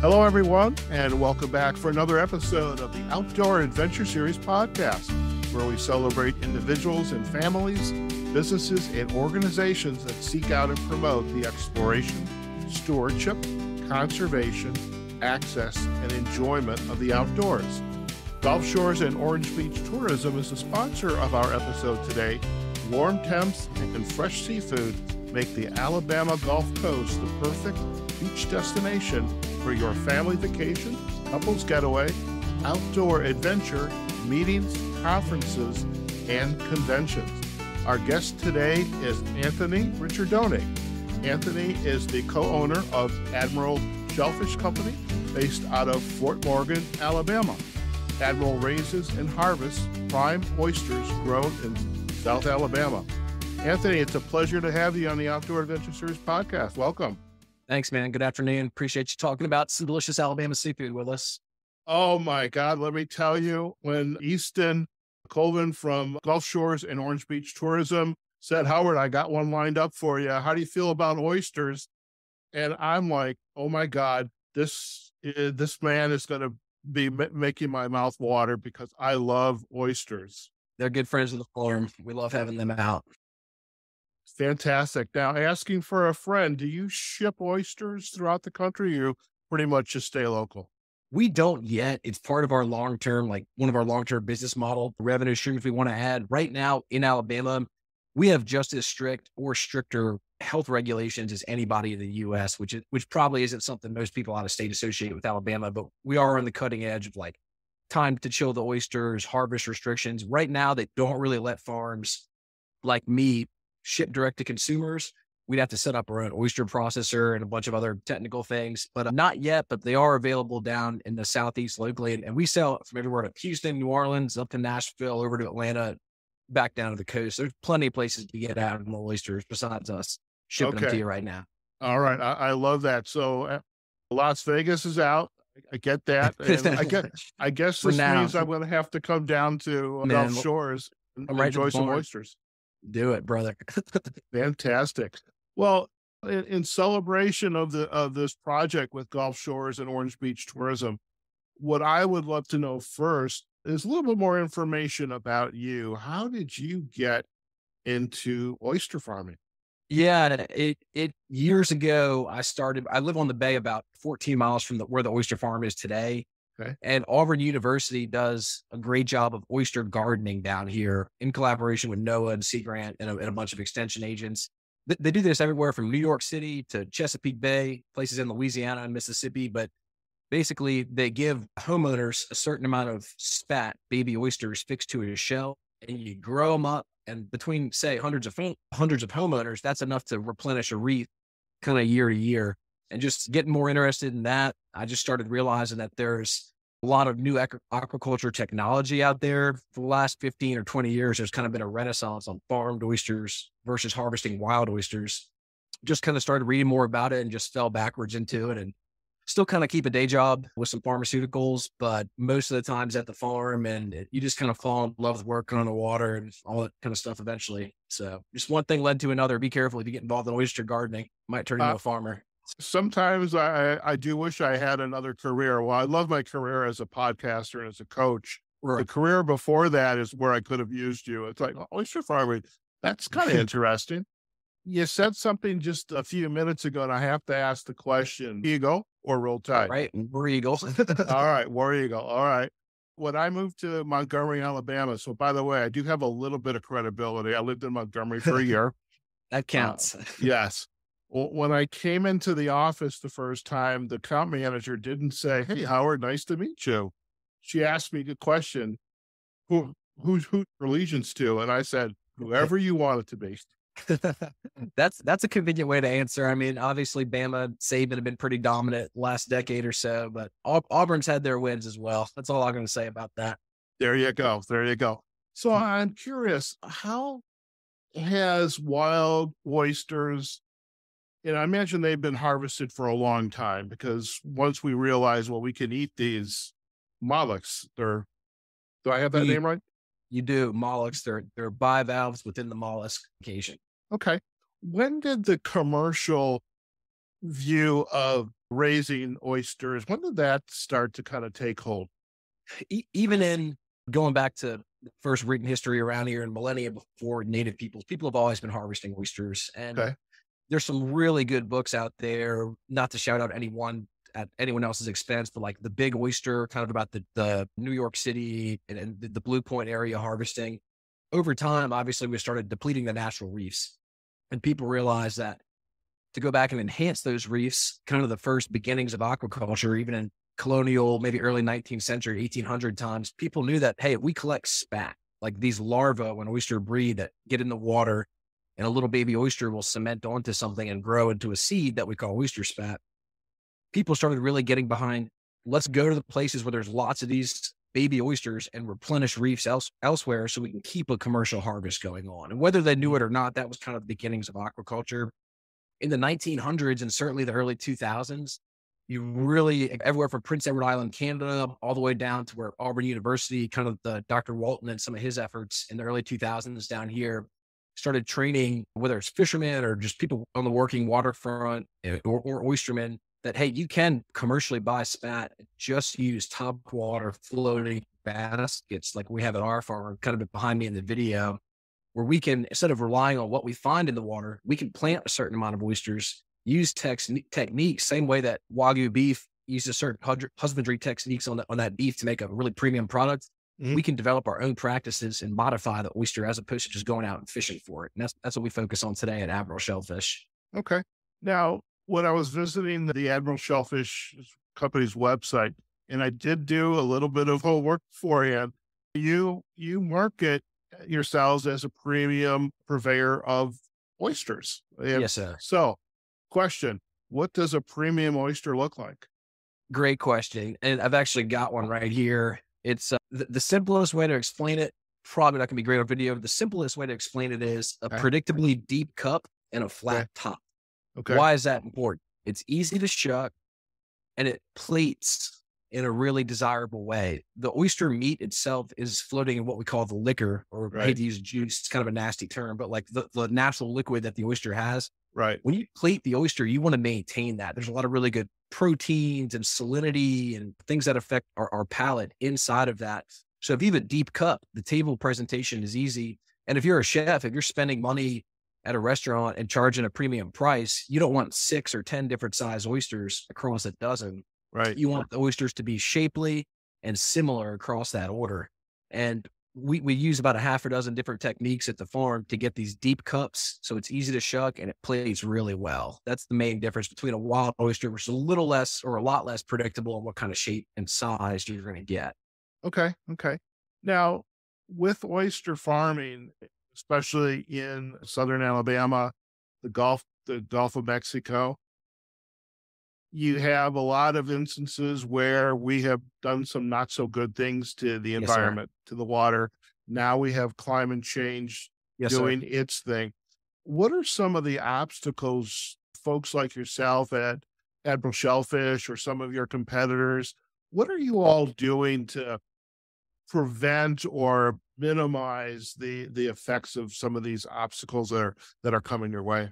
Hello, everyone, and welcome back for another episode of the Outdoor Adventure Series podcast, where we celebrate individuals and families, businesses, and organizations that seek out and promote the exploration, stewardship, conservation, access, and enjoyment of the outdoors. Gulf Shores and Orange Beach Tourism is the sponsor of our episode today. Warm temps and fresh seafood make the Alabama Gulf Coast the perfect beach destination for your family vacation, couples getaway, outdoor adventure, meetings, conferences, and conventions. Our guest today is Anthony Ricciardone. Anthony is the co owner of Admiral Shellfish Company based out of Fort Morgan, Alabama. Admiral raises and harvests prime oysters grown in South Alabama. Anthony, it's a pleasure to have you on the Outdoor Adventure Series podcast. Welcome. Thanks, man. Good afternoon. Appreciate you talking about some delicious Alabama seafood with us. Oh my God. Let me tell you, when Easton Colvin from Gulf Shores and Orange Beach Tourism said, Howard, I got one lined up for you. How do you feel about oysters? And I'm like, oh my God, this is, this man is going to be m- making my mouth water because I love oysters. They're good friends of the farm. We love having them out. Fantastic. Now, asking for a friend, do you ship oysters throughout the country? you pretty much just stay local? We don't yet. It's part of our long term, like one of our long term business model revenue streams we want to add. Right now in Alabama, we have just as strict or stricter health regulations as anybody in the US, which is, which probably isn't something most people out of state associate with Alabama, but we are on the cutting edge of like time to chill the oysters, harvest restrictions. Right now, they don't really let farms like me ship direct to consumers, we'd have to set up our own oyster processor and a bunch of other technical things, but uh, not yet. But they are available down in the southeast locally, and, and we sell from everywhere to Houston, New Orleans, up to Nashville, over to Atlanta, back down to the coast. There's plenty of places to get out of the oysters besides us shipping okay. them to you right now. All right, I, I love that. So uh, Las Vegas is out. I get that. And I get. I guess this means I'm going to have to come down to Gulf Shores and enjoy some oysters. Do it, brother. Fantastic. Well, in, in, celebration of the of this project with Gulf Shores and Orange Beach Tourism, what I would love to know first is a little bit more information about you. How did you get into oyster farming? Yeah, it it years ago I started. I live on the bay about 14 miles from the, where the oyster farm is today, Okay. And Auburn University does a great job of oyster gardening down here in collaboration with NOAA and Sea Grant and a, and a bunch of extension agents. They, they do this everywhere from New York City to Chesapeake Bay, places in Louisiana and Mississippi. But basically, they give homeowners a certain amount of spat baby oysters fixed to a shell, and you grow them up. And between, say, hundreds of hundreds of homeowners, that's enough to replenish a reef kind of year to year and just getting more interested in that, I just started realizing that there's a lot of new aquaculture technology out there. For the last 15 or 20 years, there's kind of been a renaissance on farmed oysters versus harvesting wild oysters. Just kind of started reading more about it and just fell backwards into it and still kind of keep a day job with some pharmaceuticals, but most of the times at the farm and you just kind of fall in love with working on the water and all that kind of stuff eventually. So just one thing led to another. Be careful if you get involved in oyster gardening, might turn you into uh, a farmer sometimes I, I do wish I had another career. Well, I love my career as a podcaster and as a coach. Right. The career before that is where I could have used you. It's like, oh, oyster farming, that's kind of interesting. You said something just a few minutes ago, and I have to ask the question Eagle or Roll Tide? Right. War Eagle. All right. War Eagle. All right. When I moved to Montgomery, Alabama, so by the way, I do have a little bit of credibility. I lived in Montgomery for a year. that counts. Uh, yes when I came into the office the first time, the account manager didn't say, "Hey, Howard, nice to meet you." She asked me the question, "Who who's who allegiance to?" And I said, "Whoever you want it to be." that's that's a convenient way to answer. I mean, obviously, Bama, Saban have been pretty dominant last decade or so, but Auburn's had their wins as well. That's all I'm going to say about that. There you go. There you go. So mm. I'm curious, how has wild oysters and I imagine they've been harvested for a long time because once we realize, well, we can eat these mollusks, they're, do I have that you, name right? You do. Mollusks, they're, they're bivalves within the mollusk occasion. Okay. When did the commercial view of raising oysters. When did that start to kind of take hold? E- even in going back to first written history around here in millennia before native peoples, people have always been harvesting oysters. And okay. There's some really good books out there, not to shout out anyone at anyone else's expense, but like the big oyster, kind of about the, the New York City and, and the Blue Point area harvesting. Over time, obviously, we started depleting the natural reefs. And people realized that to go back and enhance those reefs, kind of the first beginnings of aquaculture, even in colonial, maybe early 19th century, 1800 times, people knew that, hey, we collect spat, like these larvae when oyster breed that get in the water and a little baby oyster will cement onto something and grow into a seed that we call oyster spat. People started really getting behind, let's go to the places where there's lots of these baby oysters and replenish reefs else, elsewhere so we can keep a commercial harvest going on. And whether they knew it or not, that was kind of the beginnings of aquaculture in the 1900s and certainly the early 2000s, you really everywhere from Prince Edward Island, Canada, all the way down to where Auburn University, kind of the Dr. Walton and some of his efforts in the early 2000s down here started training, whether it's fishermen or just people on the working waterfront eh, or, or oystermen, that hey, you can commercially buy spat, just use top water floating baskets like we have at our farm, kind of behind me in the video, where we can, instead of relying on what we find in the water, we can plant a certain amount of oysters, use tex- techniques, same way that Wagyu beef uses certain husbandry techniques on, the, on that beef to make a really premium product. Mm-hmm. We can develop our own practices and modify the oyster as opposed to just going out and fishing for it. And that's, that's what we focus on today at Admiral Shellfish. Okay. Now, when I was visiting the Admiral Shellfish company's website, and I did do a little bit of homework beforehand, you you market yourselves as a premium purveyor of oysters. And yes, sir. So, question What does a premium oyster look like? Great question. And I've actually got one right here. It's uh, the, the, simplest way to explain it, probably not going to be great on video. The simplest way to explain it is a okay. predictably deep cup and a flat okay. top. Okay. Why is that important? It's easy to shuck and it plates in a really desirable way. The oyster meat itself is floating in what we call the liquor, or right. I hate to use juice, it's kind of a nasty term, but like the, the natural liquid that the oyster has. Right. When you plate the oyster, you want to maintain that. There's a lot of really good proteins and salinity and things that affect our, our palate inside of that. So if you have a deep cup, the table presentation is easy. And if you're a chef, if you're spending money at a restaurant and charging a premium price, you don't want six or 10 different size oysters across a dozen. Right. You want the oysters to be shapely and similar across that order. And we, we use about a half a dozen different techniques at the farm to get these deep cups. So it's easy to shuck and it plays really well. That's the main difference between a wild oyster, which is a little less or a lot less predictable on what kind of shape and size you're going to get. Okay. Okay. Now, with oyster farming, especially in southern Alabama, the Gulf, the Gulf of Mexico, you have a lot of instances where we have done some not so good things to the environment, yes, to the water. Now we have climate change yes, doing sir. its thing. What are some of the obstacles folks like yourself at Admiral Shellfish or some of your competitors? What are you all doing to prevent or minimize the the effects of some of these obstacles that are that are coming your way?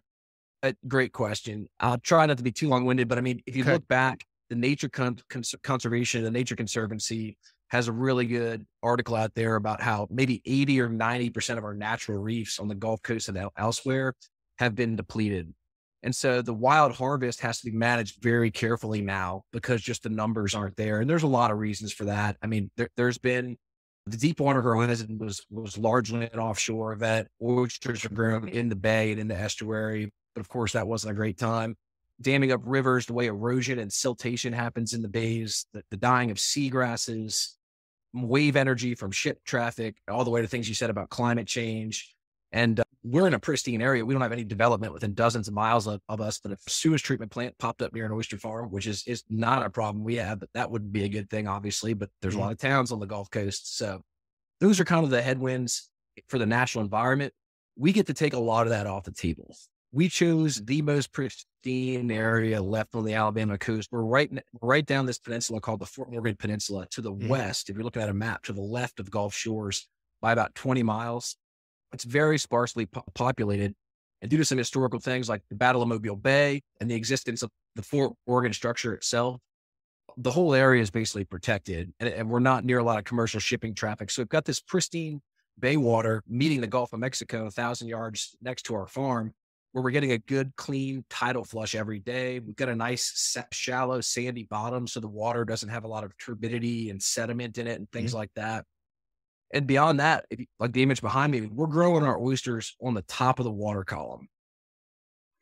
A great question. I'll try not to be too long winded, but I mean, if you okay. look back, the Nature Con- Cons- Conservation, the Nature Conservancy has a really good article out there about how maybe 80 or 90% of our natural reefs on the Gulf Coast and elsewhere have been depleted. And so the wild harvest has to be managed very carefully now because just the numbers aren't there. And there's a lot of reasons for that. I mean, there, has been the Deepwater Horizon was was largely an offshore event. Oysters are grown in the bay and in the estuary. But of course, that wasn't a great time. Damming up rivers, the way erosion and siltation happens in the bays, the, the dying of seagrasses, wave energy from ship traffic, all the way to things you said about climate change. And uh, we're in a pristine area. We don't have any development within dozens of miles of, of, us. But if a sewage treatment plant popped up near an oyster farm, which is is not a problem we have, but that would be a good thing, obviously. But there's mm-hmm. a lot of towns on the Gulf Coast, so those are kind of the headwinds for the national environment. We get to take a lot of that off the table we chose the most pristine area left on the Alabama coast. We're right, right down this peninsula called the Fort Morgan Peninsula to the mm-hmm. west. If you're looking at a map to the left of Gulf Shores by about 20 miles, it's very sparsely po- populated. And due to some historical things like the Battle of Mobile Bay and the existence of the Fort Morgan structure itself, the whole area is basically protected and, and, we're not near a lot of commercial shipping traffic. So we've got this pristine bay water meeting the Gulf of Mexico, a thousand yards next to our farm, where we're getting a good, clean tidal flush every day. We've got a nice, shallow, sandy bottom. So the water doesn't have a lot of turbidity and sediment in it and things mm-hmm. like that. And beyond that, you, like the image behind me, we're growing our oysters on the top of the water column.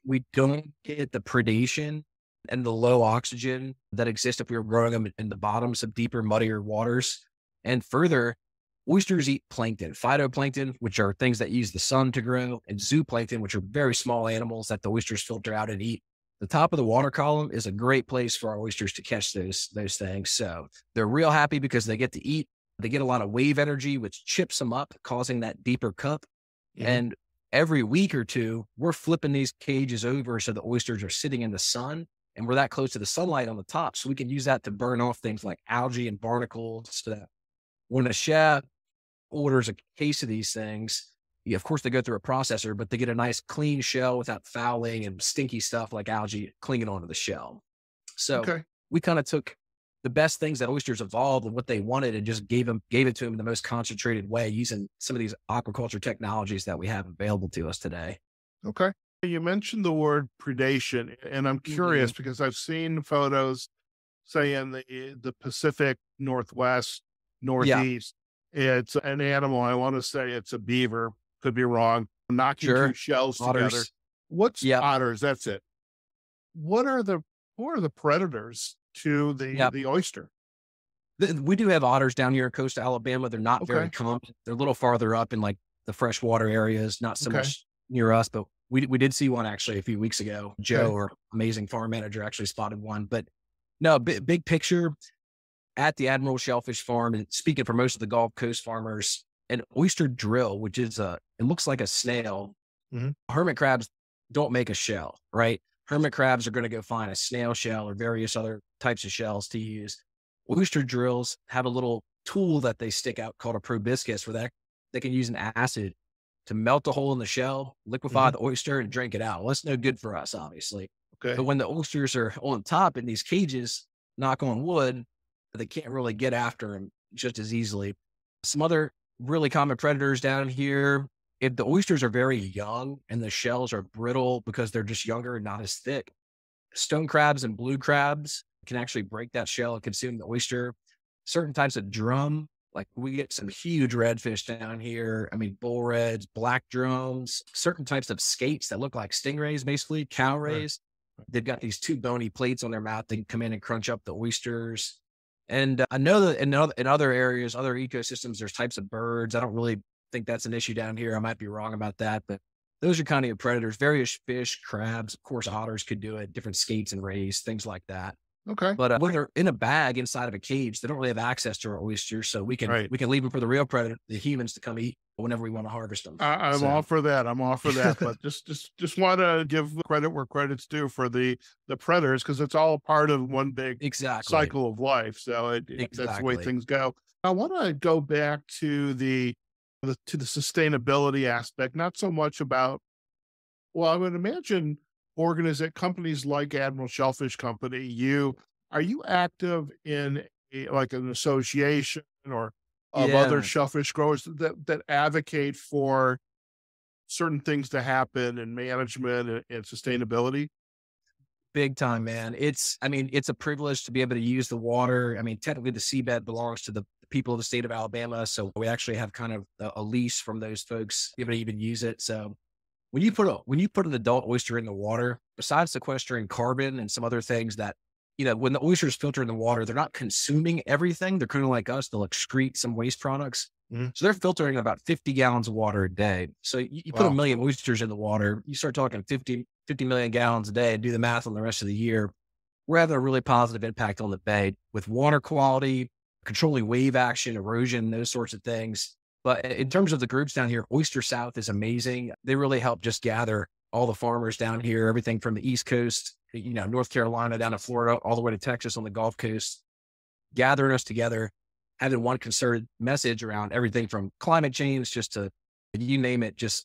We don't get the predation and the low oxygen that exists if we were growing them in the bottoms of deeper, muddier waters. And further, oysters eat plankton, phytoplankton, which are things that use the sun to grow, and zooplankton, which are very small animals that the oysters filter out and eat. The top of the water column is a great place for our oysters to catch those those things. So they're real happy because they get to eat they get a lot of wave energy, which chips them up, causing that deeper cup. And every week or two, we're flipping these cages over so the oysters are sitting in the sun and we're that close to the sunlight on the top. So we can use that to burn off things like algae and barnacles. So that when a chef orders a case of these things, yeah, of course they go through a processor, but they get a nice clean shell without fouling and stinky stuff like algae clinging onto the shell. So okay. we kind of took the best things that oysters evolved and what they wanted and just gave them gave it to them in the most concentrated way using some of these aquaculture technologies that we have available to us today. Okay. You mentioned the word predation, and I'm curious mm-hmm. because I've seen photos, say in the the Pacific Northwest, Northeast. Yeah. It's an animal. I want to say it's a beaver. Could be wrong. Knocking sure. two shells otters. together. What's yep. otters? That's it. What are the who are the predators to the yep. the oyster. We do have otters down here in coast Alabama. They're not okay. very common. They're a little farther up in like the freshwater areas, not so okay. much near us, but we we did see one actually a few weeks ago. Joe, okay. our amazing farm manager, actually spotted one. But no, big, big picture at the Admiral Shellfish Farm, and speaking for most of the Gulf Coast farmers, an oyster drill, which is a, it looks like a snail. Mm-hmm. Hermit crabs don't make a shell, right? Hermit crabs are going to go find a snail shell or various other types of shells to use. Oyster drills have a little tool that they stick out called a proboscis where that they can use an acid to melt a hole in the shell, liquefy mm-hmm. the oyster and drink it out. Well, that's no good for us, obviously. Okay. But when the oysters are on top in these cages, knock on wood, they can't really get after them just as easily. Some other really common predators down here if the oysters are very young and the shells are brittle because they're just younger and not as thick, stone crabs and blue crabs can actually break that shell and consume the oyster. Certain types of drum, like we get some huge redfish down here. I mean, bull reds, black drums, certain types of skates that look like stingrays, basically cow rays. Right. They've got these two bony plates on their mouth. They can come in and crunch up the oysters. And uh, I know that in other, in other areas, other ecosystems, there's types of birds. I don't really think that's an issue down here. I might be wrong about that, but those are kind of predators. Various fish, crabs, of course, otters could do it. Different skates and rays, things like that. Okay. But uh, when they're in a bag inside of a cage, they don't really have access to our oysters, so we can right. we can leave them for the real predator, the humans, to come eat whenever we want to harvest them. I, am so. all for that. I'm all for that. but just just just want to give credit where credit's due for the the predators because it's all part of one big exactly. cycle of life. So it, exactly. that's the way things go. I want to go back to the the, to the sustainability aspect, not so much about, well, I would imagine organization companies like Admiral Shellfish Company, you are you active in a, like an association or of yeah. other shellfish growers that that advocate for certain things to happen in management and, and sustainability? Big time, man. It's, I mean, it's a privilege to be able to use the water. I mean, technically the seabed belongs to the people of the state of Alabama. So we actually have kind of a, a lease from those folks to be able to even use it. So when you put a when you put an adult oyster in the water, besides sequestering carbon and some other things that you know, when the oysters filter in the water, they're not consuming everything. They're kind of like us. They'll excrete some waste products. Mm-hmm. So they're filtering about 50 gallons of water a day. So you, you wow. put a million oysters in the water, you start talking 50, 50 million gallons a day, and do the math on the rest of the year. We're having a really positive impact on the bay with water quality, controlling wave action, erosion, those sorts of things. But in terms of the groups down here, Oyster South is amazing. They really help just gather all the farmers down here, everything from the East Coast, you know, North Carolina down to Florida, all the way to Texas on the Gulf Coast, gathering us together, having one concerted message around everything from climate change just to you name it, just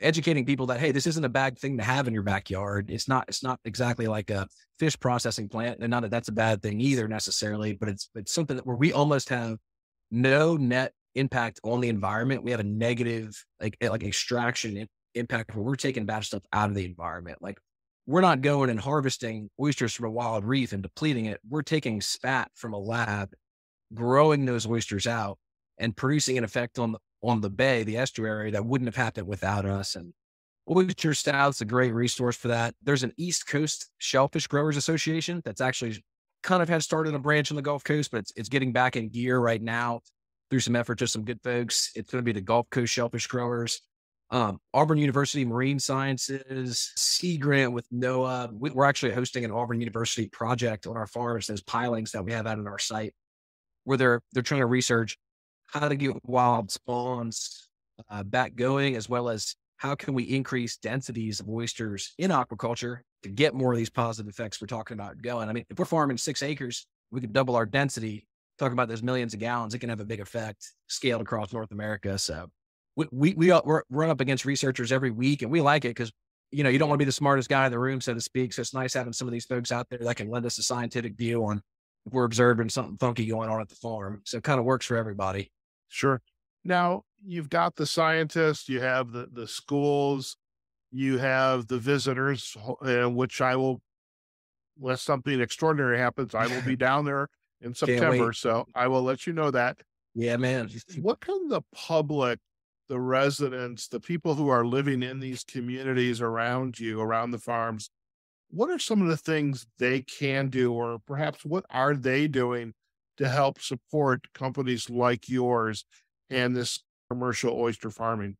educating people that hey, this isn't a bad thing to have in your backyard. It's not. It's not exactly like a fish processing plant, and not that that's a bad thing either necessarily. But it's it's something that where we almost have no net impact on the environment. We have a negative like eh, like extraction impact where we're taking bad stuff out of the environment. Like we're not going and harvesting oysters from a wild reef and depleting it. We're taking spat from a lab, growing those oysters out and producing an effect on the on the bay, the estuary that wouldn't have happened without us. And Oyster South's a great resource for that. There's an East Coast Shellfish Growers Association that's actually kind of has started a branch on the Gulf Coast, but it's, it's getting back in gear right now through some effort to some good folks. It's going to be the Gulf Coast Shellfish Growers. Um, Auburn University Marine Sciences, Sea Grant with NOAA. We, are actually hosting an Auburn University project on our farms, those pilings that we have out on our site, where they're they're trying to research how to get wild spawns uh, back going, as well as how can we increase densities of oysters in aquaculture to get more of these positive effects we're talking about going. I mean, if we're farming six acres, we could double our density. Talking about those millions of gallons, it can have a big effect scaled across North America. So we we, we we're run up against researchers every week, and we like it because you know you don't want to be the smartest guy in the room, so to speak. So it's nice having some of these folks out there that can lend us a scientific view on if we're observing something funky going on at the farm. So it kind of works for everybody. Sure. Now you've got the scientists, you have the the schools, you have the visitors, uh, which I will, unless something extraordinary happens, I will be down there in September. So I will let you know that. Yeah, man. What can the public, the residents, the people who are living in these communities around you, around the farms, what are some of the things they can do, or perhaps what are they doing to help support companies like yours and this commercial oyster farming?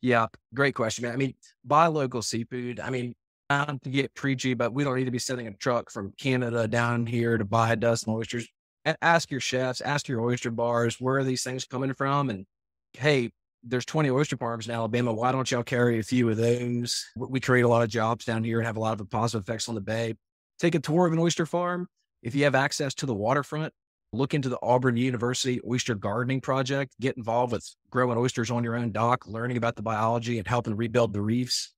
Yeah, great question, man. I mean, buy local seafood. I mean, not to get preachy, but we don't need to be sending a truck from Canada down here to buy a dozen oysters. Ask your chefs, ask your oyster bars, where are these things coming from? And hey, there's 20 oyster farms in Alabama. Why don't y'all carry a few of those? We create a lot of jobs down here and have a lot of positive effects on the bay. Take a tour of an oyster farm. If you have access to the waterfront, look into the Auburn University Oyster Gardening Project, get involved with growing oysters on your own dock, learning about the biology and helping rebuild the reefs.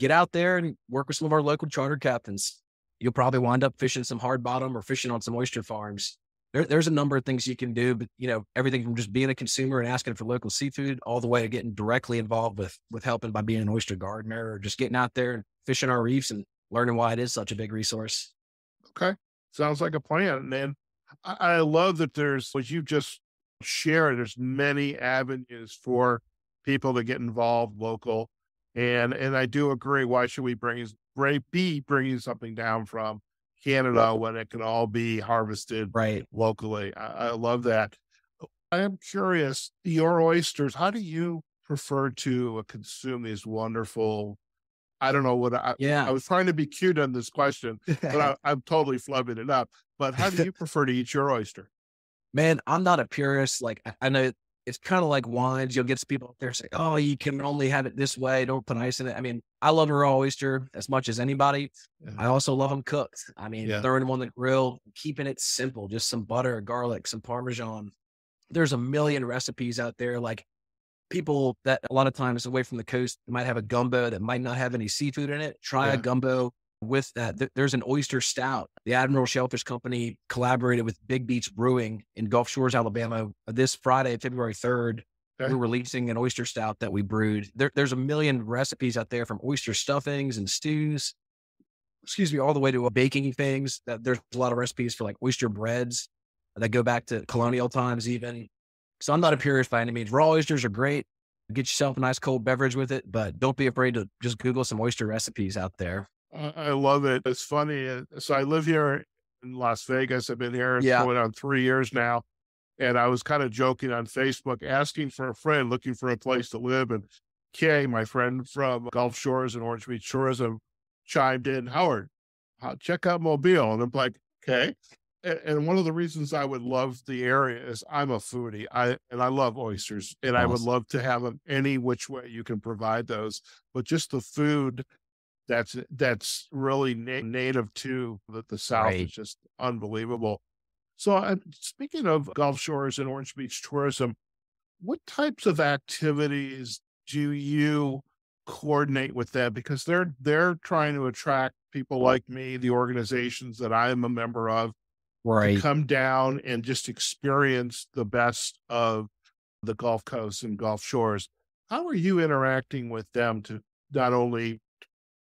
Get out there and work with some of our local charter captains. You'll probably wind up fishing some hard bottom or fishing on some oyster farms. There, there's a number of things you can do, but you know, everything from just being a consumer and asking for local seafood all the way to getting directly involved with with helping by being an oyster gardener or just getting out there and fishing our reefs and learning why it is such a big resource. Okay. Sounds like a plan. And I, I love that there's what you just shared, there's many avenues for people to get involved local. And and I do agree. Why should we bring be bringing something down from Canada when it can all be harvested right locally? I, I love that. Oh, I am curious, your oysters. How do you prefer to uh, consume these wonderful I don't know what I, yeah. I was trying to be cute on this question, but I, am totally flubbing it up. But how do you prefer to eat your oyster? Man, I'm not a purist. Like I know it's kind of like wines. You'll get people up there say, "Oh, you can only have it this way. Don't put ice in it." I mean, I love a raw oyster as much as anybody. Yeah. I also love them cooked. I mean, yeah. throwing them on the grill, keeping it simple, just some butter, garlic, some parmesan. There's a million recipes out there. Like people that a lot of times away from the coast might have a gumbo that might not have any seafood in it. Try yeah. a gumbo with uh, that. There's an oyster stout. The Admiral Shellfish Company collaborated with Big Beach Brewing in Gulf Shores, Alabama. Uh, this Friday, February 3rd, okay. we're releasing an oyster stout that we brewed. There, there's a million recipes out there from oyster stuffings and stews. Excuse me, all the way to uh, baking things. There's a lot of recipes for like oyster breads that go back to colonial times, even. So I'm not a purist by any means. Raw oysters are great. Get yourself a nice cold beverage with it, but don't be afraid to just Google some oyster recipes out there. I love it. It's funny. Uh, so I live here in Las Vegas. I've been here yeah. going on three years now. And I was kind of joking on Facebook, asking for a friend, looking for a place to live. And Kay, my friend from Gulf Shores and Orange Beach Tourism, chimed in, Howard, check out Mobile. And I'm like, okay and one of the reasons I would love the area is I'm a foodie. I and I love oysters, and awesome. I would love to have them any which way you can provide those. But just the food that's that's really na- native to the, the South right. is just unbelievable. So, uh, speaking of Gulf Shores and Orange Beach tourism, what types of activities do you coordinate with them because they're they're trying to attract people like me, the organizations that I am a member of, right. to come down and just experience the best of the Gulf Coast and Gulf Shores. How are you interacting with them to not only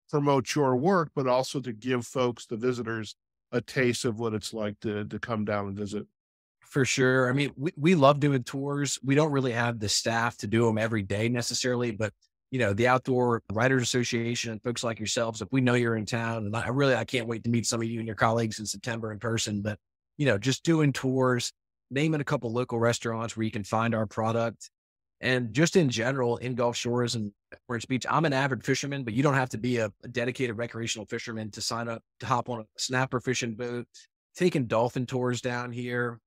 promote your work, but also to give folks, the visitors, a taste of what it's like to to come down and visit? For sure. I mean, we, we love doing tours. We don't really have the staff to do them every day necessarily, but you know, the Outdoor Writers Association and folks like yourselves, if we know you're in town, and I really I can't wait to meet some of you and your colleagues in September in person. But you know, just doing tours, naming a couple local restaurants where you can find our product, and just in general in Gulf Shores and Orange Beach. I'm an avid fisherman, but you don't have to be a, a dedicated recreational fisherman to sign up to hop on a snapper fishing boat. Taking dolphin tours down here,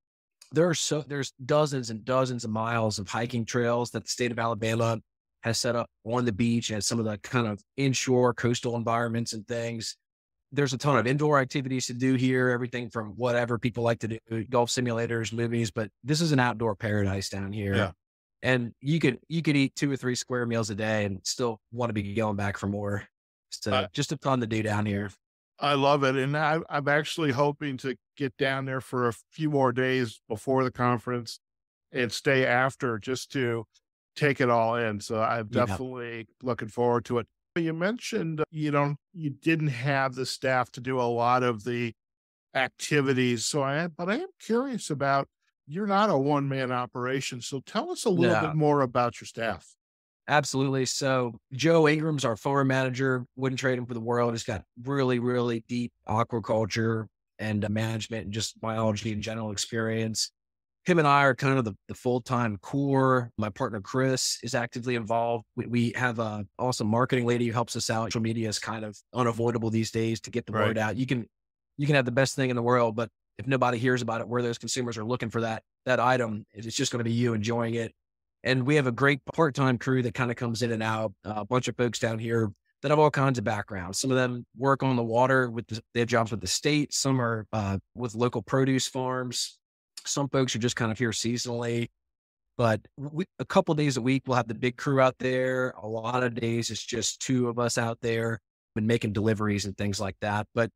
there are so there's dozens and dozens of miles of hiking trails that the state of Alabama has set up on the beach and some of the kind of inshore coastal environments and things. There's a ton of indoor activities to do here, everything from whatever people like to do, golf simulators, movies, but this is an outdoor paradise down here. Yeah. And you could you could eat two or three square meals a day and still want to be going back for more. So uh, just a ton to do down here. I love it. And I, I'm actually hoping to get down there for a few more days before the conference and stay after just to take it all in. So I'm definitely yeah. looking forward to it. You mentioned you know you didn't have the staff to do a lot of the activities. So I but I am curious about you're not a one man operation. So tell us a little no. bit more about your staff. Absolutely. So Joe Ingram's our forward manager. Wouldn't trade him for the world. He's got really, really deep aquaculture and uh, management and just biology and general experience him and I are kind of the, the full time core. My partner Chris is actively involved. We, we have a awesome marketing lady who helps us out. Social media is kind of unavoidable these days to get the right. word out. You can you can have the best thing in the world, but if nobody hears about it, where those consumers are looking for that that item, it's just going to be you enjoying it. And we have a great part time crew that kind of comes in and out. Uh, a bunch of folks down here that have all kinds of backgrounds. Some of them work on the water with the, they have jobs with the state. Some are uh, with local produce farms some folks are just kind of here seasonally, but we, a couple days a week, we'll have the big crew out there. A lot of days, it's just two of us out there and making deliveries and things like that. But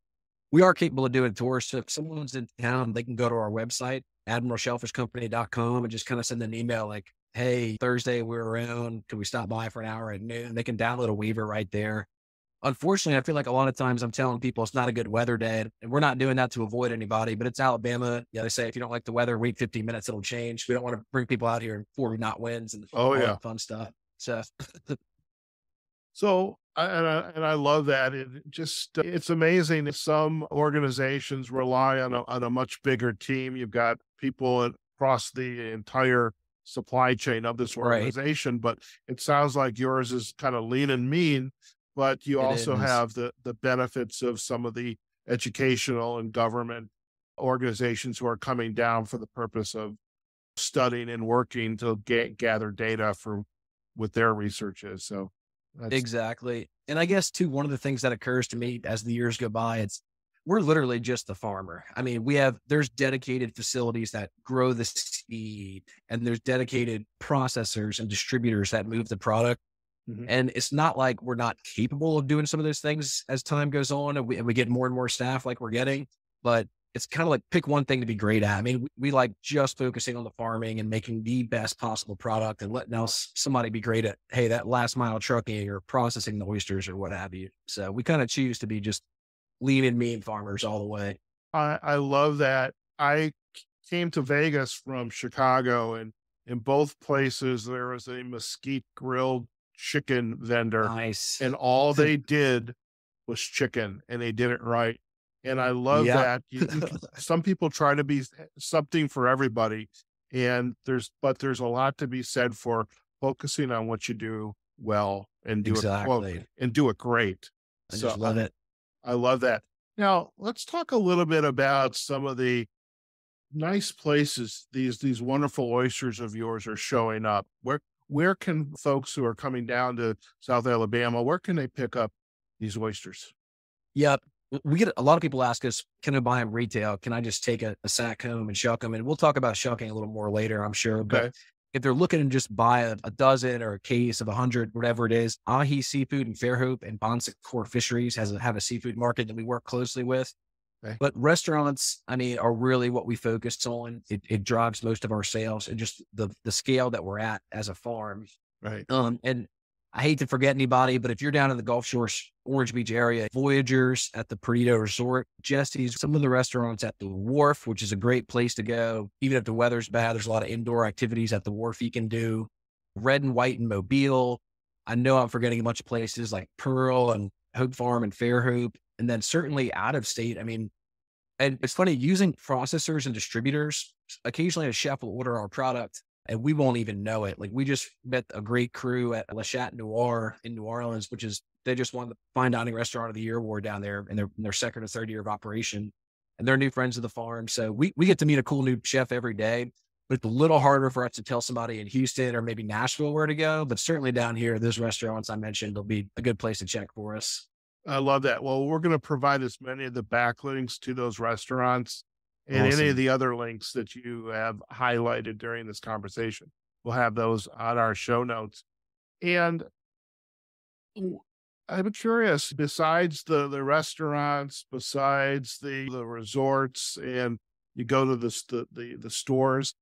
we are capable of doing tours. So if someone's in town, they can go to our website, admiralshellfishcompany.com, and just kind of send an email like, hey, Thursday we're around. Can we stop by for an hour at noon? They can download a Weaver right there unfortunately, I feel like a lot of times I'm telling people it's not a good weather day, and we're not doing that to avoid anybody. But it's Alabama. Yeah, they say if you don't like the weather, wait 15 minutes, it'll change. We don't want to bring people out here before we not winds and oh yeah, fun stuff. So, so and I, and I love that. It just it's amazing. Some organizations rely on a, on a much bigger team. You've got people across the entire supply chain of this organization, right. but it sounds like yours is kind of lean and mean but you it also is. have the the benefits of some of the educational and government organizations who are coming down for the purpose of studying and working to get, gather data for what their research is. So exactly. And I guess too, one of the things that occurs to me as the years go by, it's we're literally just the farmer. I mean, we have there's dedicated facilities that grow the seed, and there's dedicated processors and distributors that move the product. Mm-hmm. And it's not like we're not capable of doing some of those things as time goes on and we, and we get more and more staff like we're getting, but it's kind of like pick one thing to be great at. I mean, we, we, like just focusing on the farming and making the best possible product and letting else somebody be great at, hey, that last mile trucking or processing the oysters or what have you. So we kind of choose to be just lean and mean farmers all the way. I, I love that. I came to Vegas from Chicago and in both places there was a mesquite grilled chicken vendor. Nice. And all they did was chicken and they did it right. And I love yep. that. You, some people try to be eh, something for everybody. And there's, but there's a lot to be said for focusing on what you do well and do exactly. it and do it great. I so just love I, it. I love that. Now let's talk a little bit about some of the nice places these these wonderful oysters of yours are showing up. Where where can folks who are coming down to South Alabama, where can they pick up these oysters? Yep. We get a lot of people ask us, can I buy them retail? Can I just take a, a sack home and shuck them? And we'll talk about shucking a little more later, I'm sure. Okay. But if they're looking to just buy a, a dozen or a case of a hundred, whatever it is, Ahi Seafood and Fairhope and Bon Secour Fisheries has a, have a seafood market that we work closely with. Okay. But restaurants, I mean, are really what we focus on. It, it, drives most of our sales and just the the scale that we're at as a farm. Right. Um, and I hate to forget anybody, but if you're down in the Gulf Shores, Orange Beach area, Voyagers at the Perdido Resort, Jesse's, some of the restaurants at the Wharf, which is a great place to go. Even if the weather's bad, there's a lot of indoor activities at the Wharf you can do. Red and White and Mobile. I know I'm forgetting a bunch of places like Pearl and Hope Farm and Fairhope. And then certainly out of state. I mean, and it's funny using processors and distributors. Occasionally, a chef will order our product and we won't even know it. Like we just met a great crew at Le Chat Noir in New Orleans, which is they just won the fine dining restaurant of the year award down there in their in their second or third year of operation. And they're new friends of the farm. So we we get to meet a cool new chef every day. But it's a little harder for us to tell somebody in Houston or maybe Nashville where to go. But certainly down here, those restaurants I mentioned will be a good place to check for us. I love that. Well, we're going to provide as many of the backlinks to those restaurants and awesome. any of the other links that you have highlighted during this conversation. We'll have those on our show notes. And I'm curious, besides the, the restaurants, besides the, the resorts, and you go to the, the, the stores,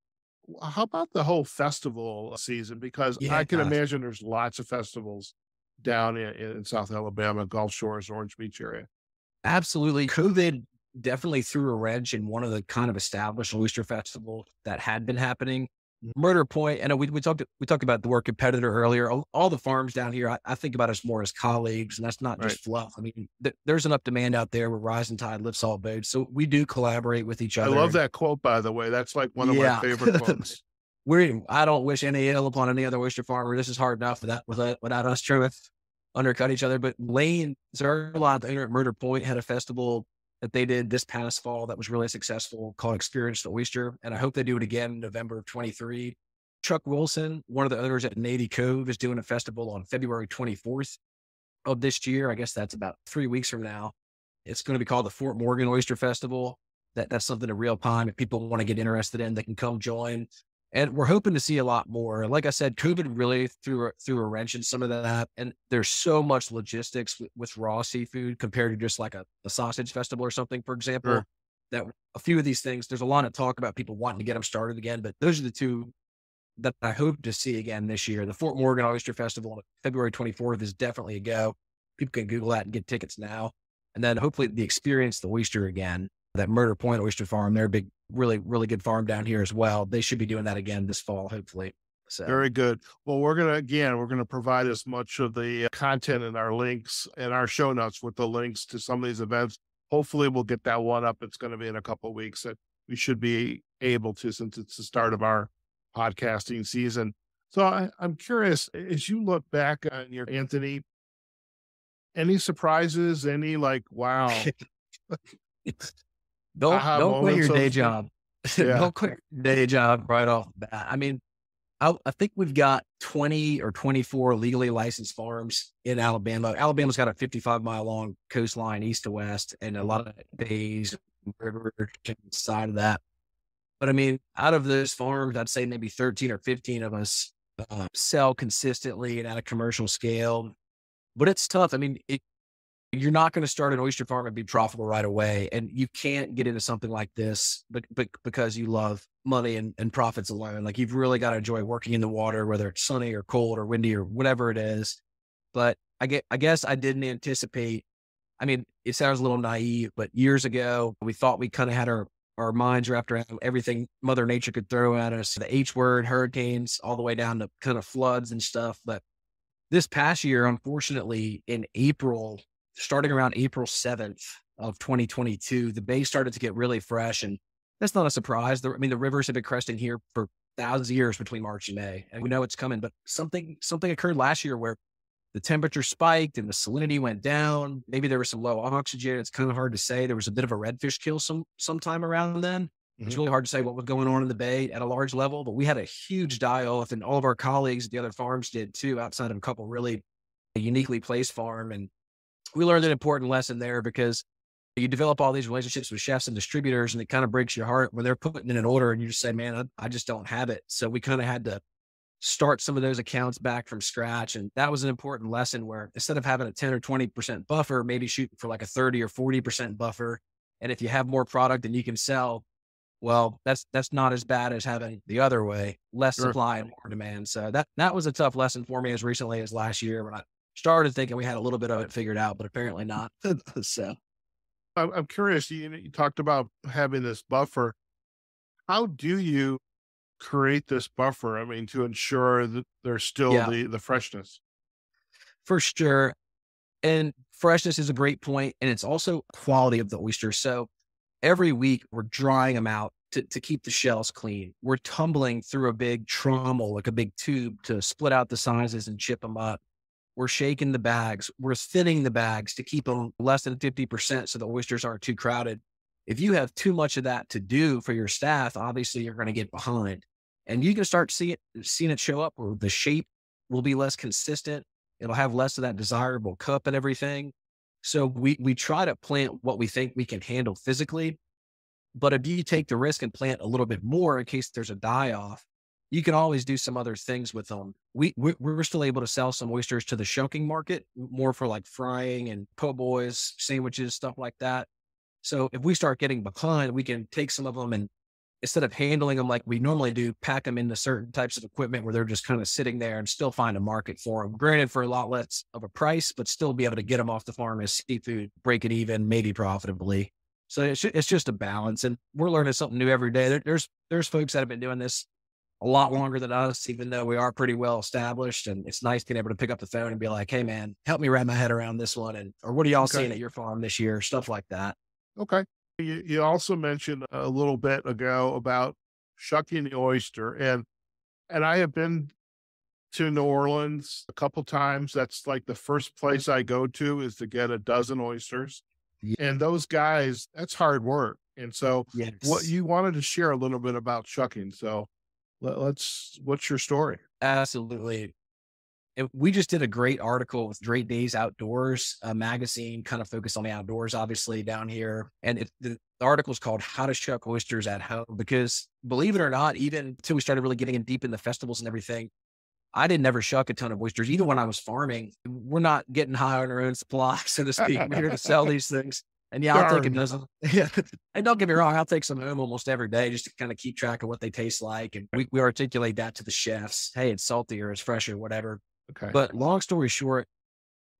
how about the whole festival season? Because yeah, I can gosh. imagine there's lots of festivals down in, in South Alabama, Gulf Shores, Orange Beach area. Absolutely. COVID definitely threw a wrench in one of the kind of established oyster festivals that had been happening. Mm-hmm. Murder Point, and uh, we, we talked we talked about the word competitor earlier. All, all the farms down here, I, I, think about us more as colleagues, and that's not right. just fluff. I mean, th- there's enough demand out there where rising tide lifts all boats. So we do collaborate with each other. I love that quote, by the way. That's like one of yeah. my favorite quotes. we I don't wish any ill upon any other oyster farmer. This is hard enough without without, without us trying to undercut each other. But Lane, Zirlott, the owner at Murder Point had a festival that they did this past fall that was really successful called Experience the Oyster. And I hope they do it again in November of 23. Chuck Wilson, one of the owners at Navy Cove, is doing a festival on February 24th of this year. I guess that's about three weeks from now. It's going to be called the Fort Morgan Oyster Festival. That, that's something in real time. If people want to get interested in, they can come join. And we're hoping to see a lot more. Like I said, COVID really threw a, threw a wrench in some of that. And there's so much logistics with, with raw seafood compared to just like a, a sausage festival or something, for example. Sure. That a few of these things, there's a lot of talk about people wanting to get them started again, but those are the two that I hope to see again this year. The Fort Morgan Oyster Festival on February 24th is definitely a go. People can Google that and get tickets now. And then hopefully the experience the oyster again, that Murder Point Oyster Farm, they're a big really, really good farm down here as well. They should be doing that again this fall, hopefully. So very good. Well, we're going to, again, we're going to provide as much of the uh, content in our links and our show notes with the links to some of these events. Hopefully we'll get that one up. It's going to be in a couple of weeks that we should be able to, since it's the start of our podcasting season. So I, I'm curious, as you look back on your Anthony, any surprises, any like, wow, Don't don't quit your day job. Yeah. don't quit your day job right off the bat. I mean, I, I, think we've got 20 or 24 legally licensed farms in Alabama. Alabama's got a 55 mile long coastline east to west and a lot of bays, river side of that. But I mean, out of those farms, I'd say maybe 13 or 15 of us uh, sell consistently and at a commercial scale. But it's tough. I mean, it, you're not going to start an oyster farm and be profitable right away. And you can't get into something like this but, but because you love money and, and profits alone. Like you've really got to enjoy working in the water, whether it's sunny or cold or windy or whatever it is. But I get, I guess I didn't anticipate. I mean, it sounds a little naive, but years ago we thought we kind of had our, our minds wrapped around everything Mother Nature could throw at us, the H word, hurricanes, all the way down to kind of floods and stuff. But this past year, unfortunately, in April, starting around April 7th of 2022, the bay started to get really fresh. And that's not a surprise. The, I mean, the rivers have been cresting here for thousands of years between March and May, and we know it's coming. But something something occurred last year where the temperature spiked and the salinity went down. Maybe there was some low oxygen. It's kind of hard to say. There was a bit of a redfish kill some sometime around then. Mm-hmm. It's really hard to say what was going on in the bay at a large level, but we had a huge die off, and all of our colleagues at the other farms did too, outside of a couple really uniquely placed farm. And we learned an important lesson there because you develop all these relationships with chefs and distributors and it kind of breaks your heart when they're putting in an order and you just say, man, I, I just don't have it. So we kind of had to start some of those accounts back from scratch. And that was an important lesson where instead of having a 10 or 20% buffer, maybe shoot for like a 30 or 40% buffer. And if you have more product than you can sell, well, that's that's not as bad as having the other way, less sure. supply and more demand. So that that was a tough lesson for me as recently as last year when I started thinking we had a little bit of it figured out, but apparently not. so I'm curious. You, you talked about having this buffer. How do you create this buffer? I mean, to ensure that there's still yeah. the the freshness. For sure, and freshness is a great point, and it's also quality of the oyster. So every week we're drying them out to, to keep the shells clean. We're tumbling through a big trommel, like a big tube, to split out the sizes and chip them up. We're shaking the bags. We're thinning the bags to keep them less than 50% so the oysters aren't too crowded. If you have too much of that to do for your staff, obviously you're going to get behind. And you can start see it, seeing it show up where the shape will be less consistent. It'll have less of that desirable cup and everything. So we we try to plant what we think we can handle physically. But if you take the risk and plant a little bit more in case there's a die off, you can always do some other things with them. We, we we're still able to sell some oysters to the shucking market, more for like frying and po' boys, sandwiches, stuff like that. So if we start getting behind, we can take some of them and instead of handling them like we normally do, pack them into certain types of equipment where they're just kind of sitting there and still find a market for them. Granted, for a lot less of a price, but still be able to get them off the farm as seafood, break it even, maybe profitably. So it's, it's just a balance, and we're learning something new every day. There, there's there's folks that have been doing this a lot longer than us, even though we are pretty well established. And it's nice being able to pick up the phone and be like, "Hey, man, help me wrap my head around this one," and or what are y'all okay. seeing at your farm this year? Stuff like that. Okay. You, you also mentioned a little bit ago about shucking the oyster, and and I have been to New Orleans a couple times. That's like the first place I go to is to get a dozen oysters. Yeah. And those guys, that's hard work. And so, yes. what you wanted to share a little bit about shucking. So, let, us what's your story? Absolutely. And we just did a great article with Great Days Outdoors a magazine, kind of focused on the outdoors, obviously down here. And it, the, the article is called "How to Shuck Oysters at Home." Because believe it or not, even until we started really getting in deep in the festivals and everything, I didn't ever shuck a ton of oysters. Even when I was farming, we're not getting high on our own supply, so to speak. We're here to sell these things. And yeah, I'll take a dozen. Yeah. And don't get me wrong, I'll take some home almost every day just to kind of keep track of what they taste like. And we, we articulate that to the chefs. Hey, it's salty or it's fresh or whatever. Okay. But long story short,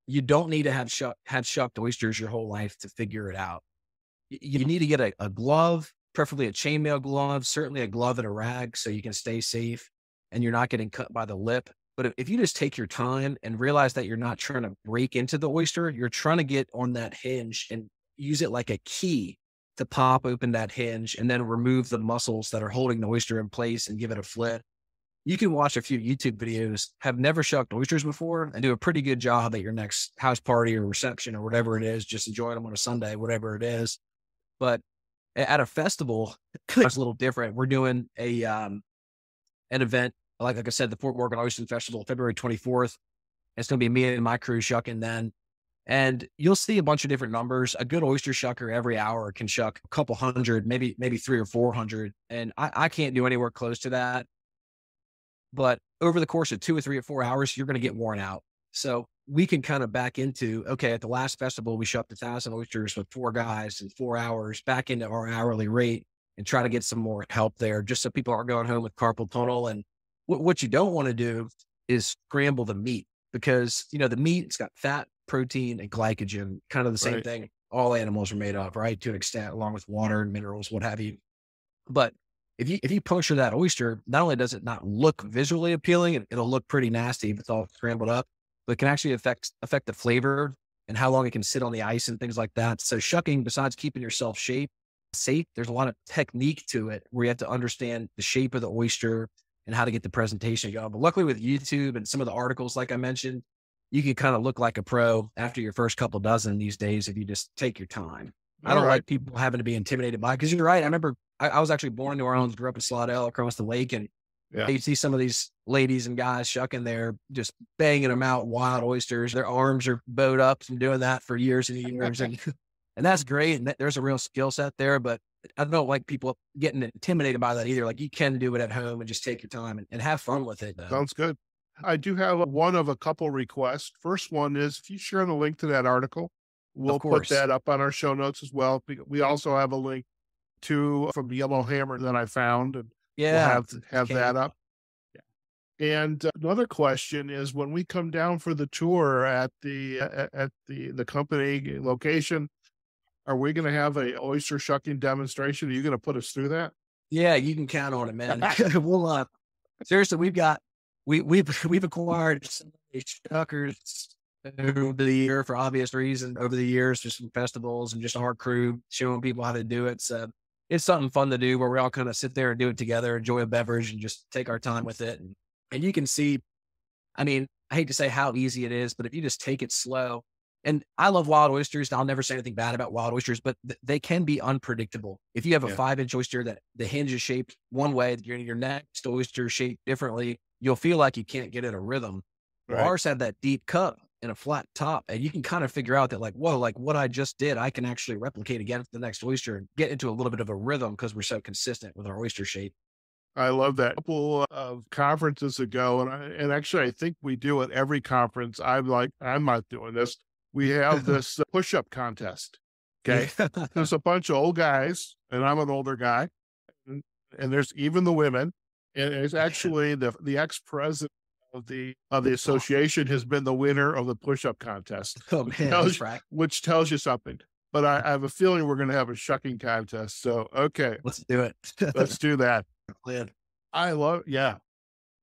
you don't need to have shuck, have shucked oysters your whole life to figure it out. You, you need to get a, a glove, preferably a chainmail glove, certainly a glove and a rag so you can stay safe and you're not getting cut by the lip. But if you just take your time and realize that you're not trying to break into the oyster, you're trying to get on that hinge and use it like a key to pop open that hinge and then remove the muscles that are holding the oyster in place and give it a flit you can watch a few YouTube videos, have never shucked oysters before, and do a pretty good job at your next house party or reception or whatever it is, just enjoying them on a Sunday, whatever it is. But at a festival, it's a little different. We're doing a um, an event, like, like I said, the Fort Morgan Oyster Festival, February 24th. It's going to be me and my crew shucking then. And you'll see a bunch of different numbers. A good oyster shucker every hour can shuck a couple hundred, maybe maybe three or four hundred. And I, I can't do anywhere close to that. But over the course of two or three or four hours, you're going to get worn out. So we can kind of back into okay, at the last festival, we shucked a thousand oysters with four guys in four hours back into our hourly rate and try to get some more help there just so people aren't going home with carpal tunnel. And w- what you don't want to do is scramble the meat because, you know, the meat, it's got fat, protein, and glycogen, kind of the same right. thing all animals are made of, right? To an extent, along with water and minerals, what have you. But if you if you puncture that oyster, not only does it not look visually appealing, it'll look pretty nasty if it's all scrambled up, but it can actually affect affect the flavor and how long it can sit on the ice and things like that. So shucking, besides keeping yourself shape safe, there's a lot of technique to it where you have to understand the shape of the oyster and how to get the presentation going. But luckily with YouTube and some of the articles, like I mentioned, you can kind of look like a pro after your first couple dozen these days if you just take your time. I don't right. like people having to be intimidated by because you're right. I remember I, I, was actually born in New Orleans, grew up in Slidell across the lake, and yeah. you see some of these ladies and guys shucking there, just banging them out wild oysters. Their arms are bowed up from doing that for years and years, and and that's great. And there's a real skill set there. But I don't like people getting intimidated by that either. Like you can do it at home and just take your time and, and have fun with it. Though. Sounds good. I do have one of a couple requests. First one is if you share the link to that article, we'll put that up on our show notes as well. We also have a link to from Yellowhammer that I found, and yeah, we'll have have that up. Yeah. And uh, another question is when we come down for the tour at the at the the company location, are we going to have a oyster shucking demonstration? Are you going to put us through that? Yeah, you can count on it, man. we'll uh, seriously, we've got we we've we've acquired some shuckers over the year for obvious reasons over the years, just some festivals and just our crew showing people how to do it. So it's something fun to do where we all kind of sit there and do it together, enjoy a beverage and just take our time with it. And, and you can see, I mean, I hate to say how easy it is, but if you just take it slow, and I love wild oysters. I'll never say anything bad about wild oysters, but th- they can be unpredictable. If you have a yeah. five inch oyster that the hinge is shaped one way, your, your next oyster shaped differently, you'll feel like you can't get in a rhythm. Right. Ours had that deep cup and a flat top, and you can kind of figure out that, like, whoa, like what I just did, I can actually replicate again for the next oyster and get into a little bit of a rhythm because we're so consistent with our oyster shape. I love that. A couple of conferences ago, and I, and actually, I think we do at every conference. I'm like, I'm not doing this we have this push up contest. Okay. there's a bunch of old guys, and I'm an older guy, and, and there's even the women. And it's actually the the ex president of the of the association has been the winner of the push up contest. Oh man, tells, which tells you something. But I, I have a feeling we're going to have a shucking contest. So okay, let's do it. let's do that. I love yeah.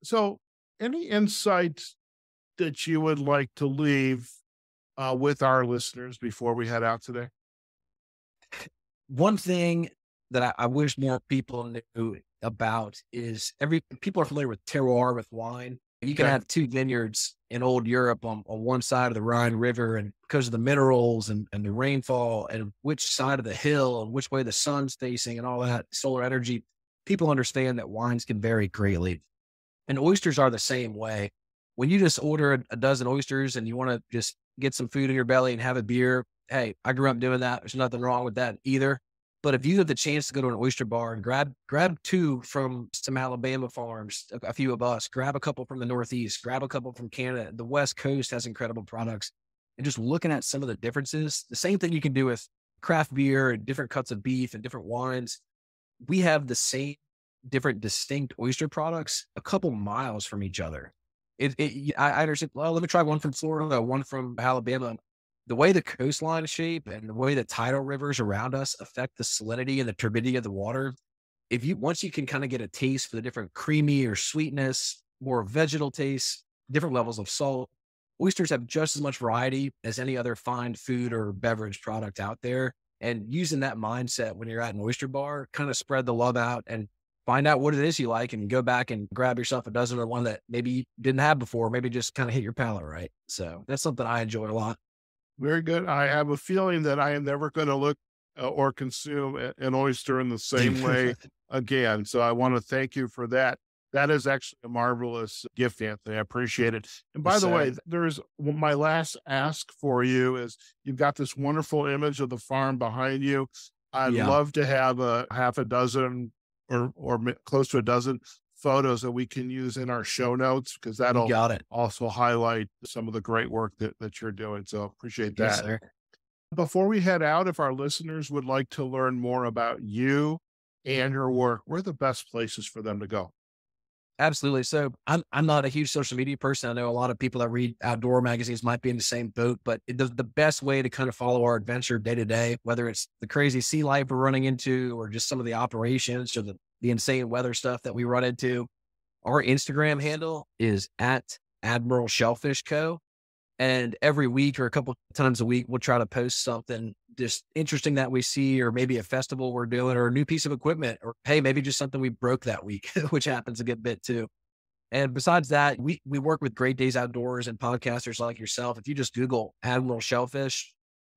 So any insights that you would like to leave uh, with our listeners before we head out today? One thing that I, I, wish more people knew about is every people are familiar with terroir with wine. You can okay. have two vineyards in old Europe on, on one side of the Rhine River, and because of the minerals and, and the rainfall and which side of the hill and which way the sun's facing and all that solar energy, people understand that wines can vary greatly. And oysters are the same way. When you just order a, a dozen oysters and you want to just get some food in your belly and have a beer. Hey, I grew up doing that. There's nothing wrong with that either. But if you have the chance to go to an oyster bar and grab grab two from some Alabama farms, a, a few of us, grab a couple from the Northeast, grab a couple from Canada. The West Coast has incredible products. And just looking at some of the differences, the same thing you can do with craft beer and different cuts of beef and different wines. We have the same different distinct oyster products a couple miles from each other. It, it I, understand. Well, let me try one from Florida, one from Alabama. The way the coastline is shaped and the way the tidal rivers around us affect the salinity and the turbidity of the water. If you once you can kind of get a taste for the different creamy or sweetness, more vegetal taste, different levels of salt, oysters have just as much variety as any other fine food or beverage product out there. And using that mindset when you're at an oyster bar, kind of spread the love out and find out what it is you like and go back and grab yourself a dozen or one that maybe you didn't have before, maybe just kind of hit your palate right. So that's something I enjoy a lot. Very good. I have a feeling that I am never going to look uh, or consume an oyster in the same way again. So I want to thank you for that. That is actually a marvelous gift, Anthony. I appreciate it. And by the way, there's my last ask for you is you've got this wonderful image of the farm behind you. I'd yeah. love to have a half a dozen or or close to a dozen photos that we can use in our show notes because that'll got it. also highlight some of the great work that, that you're doing. So appreciate that. Yes, Before we head out, if our listeners would like to learn more about you and your work, where are the best places for them to go? Absolutely. So I'm I'm not a huge social media person. I know a lot of people that read outdoor magazines might be in the same boat, but the, the best way to kind of follow our adventure day to day, whether it's the crazy sea life we're running into or just some of the operations or the, the insane weather stuff that we run into, our Instagram handle is at Admiral Shellfish Co. And every week or a couple times a week, we'll try to post something just interesting that we see, or maybe a festival we're doing, or a new piece of equipment, or hey, maybe just something we broke that week, which happens a good bit too. And besides that, we we work with Great Days Outdoors and podcasters like yourself. If you just Google Admiral Shellfish,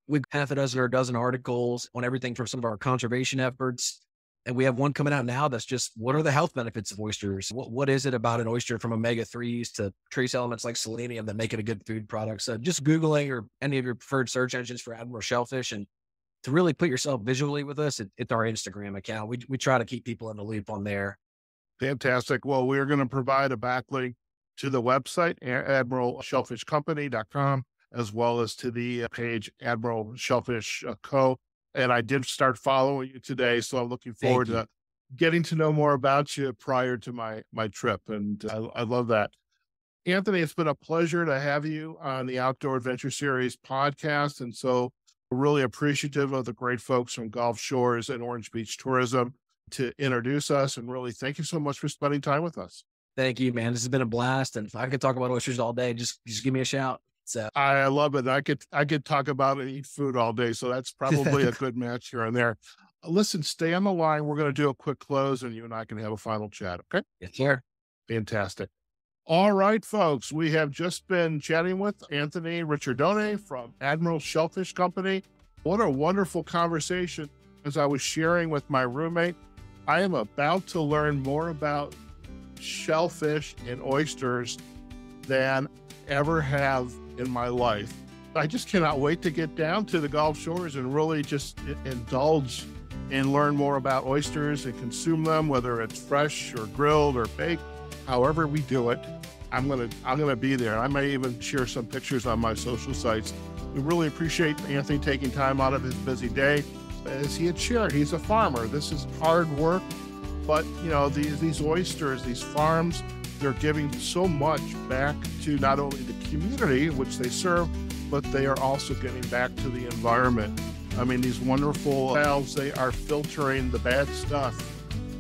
we've half a dozen or a dozen articles on everything from some of our conservation efforts and we have one coming out now that's just what are the health benefits of oysters? What, what is it about an oyster from omega 3s to trace elements like selenium that make it a good food product? So just Googling or any of your preferred search engines for Admiral Shellfish and to really put yourself visually with us, it, it's our Instagram account. We we try to keep people in the loop on there. Fantastic. Well, we're going to provide a backlink to the website, admiralshellfishcompany.com, as well as to the uh, page Admiral Shellfish uh, Co. And I did start following you today, so I'm looking forward to getting to know more about you prior to my my trip. And uh, I, I love that. Anthony, it's been a pleasure to have you on the Outdoor Adventure Series podcast. And so really appreciative of the great folks from Gulf Shores and Orange Beach Tourism to introduce us. And really, thank you so much for spending time with us. Thank you, man. This has been a blast. And if I could talk about oysters all day, just just give me a shout. So I love it. I could I could talk about and eat food all day. So that's probably a good match here and there. Uh, listen, stay on the line. We're going to do a quick close and you and I can have a final chat. Okay. Yes, sir. Fantastic. All right, folks, we have just been chatting with Anthony Ricciardone from Admiral Shellfish Company. What a wonderful conversation. As I was sharing with my roommate, I am about to learn more about shellfish and oysters than ever have in my life. I just cannot wait to get down to the Gulf Shores and really just indulge and learn more about oysters and consume them, whether it's fresh or grilled or baked however we do it, I'm gonna I'm gonna be there. I may even share some pictures on my social sites. We really appreciate Anthony taking time out of his busy day. As he had shared, he's a farmer. This is hard work, but you know these these oysters, these farms, they're giving so much back to not only the community which they serve, but they are also getting back to the environment. I mean, these wonderful valves, they are filtering the bad stuff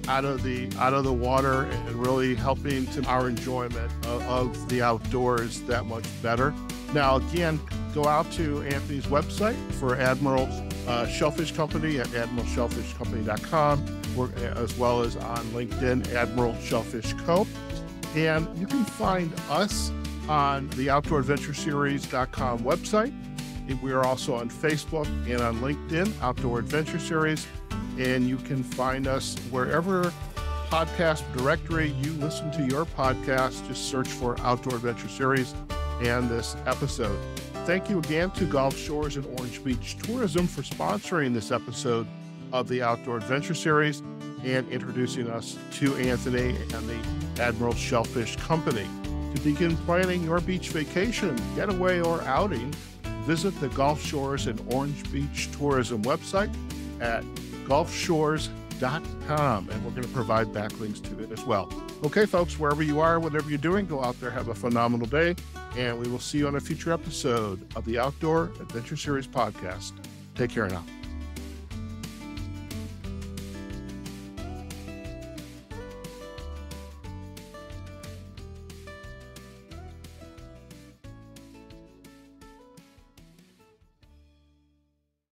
out of the out of the water and really helping to our enjoyment of, of the outdoors that much better. Now, again, go out to Anthony's website for Admiral uh, Shellfish Company at admiralshellfishcompany.com, as well as on LinkedIn, Admiral Shellfish Co. And you can find us on the Outdoor Adventure Series.com website. We are also on Facebook and on LinkedIn, Outdoor Adventure Series and you can find us wherever podcast directory you listen to your podcast. Just search for Outdoor Adventure Series and this episode. Thank you again to Gulf Shores and Orange Beach Tourism for sponsoring this episode of the Outdoor Adventure Series and introducing us to Anthony and the Admiral Shellfish Company. To begin planning your beach vacation, getaway, or outing, visit the Gulf Shores and Orange Beach Tourism website at gulfshores.com, and we're going to provide backlinks to it as well. Okay, folks, wherever you are, whatever you're doing, go out there, have a phenomenal day, and we will see you on a future episode of the Outdoor Adventure Series podcast. Take care now.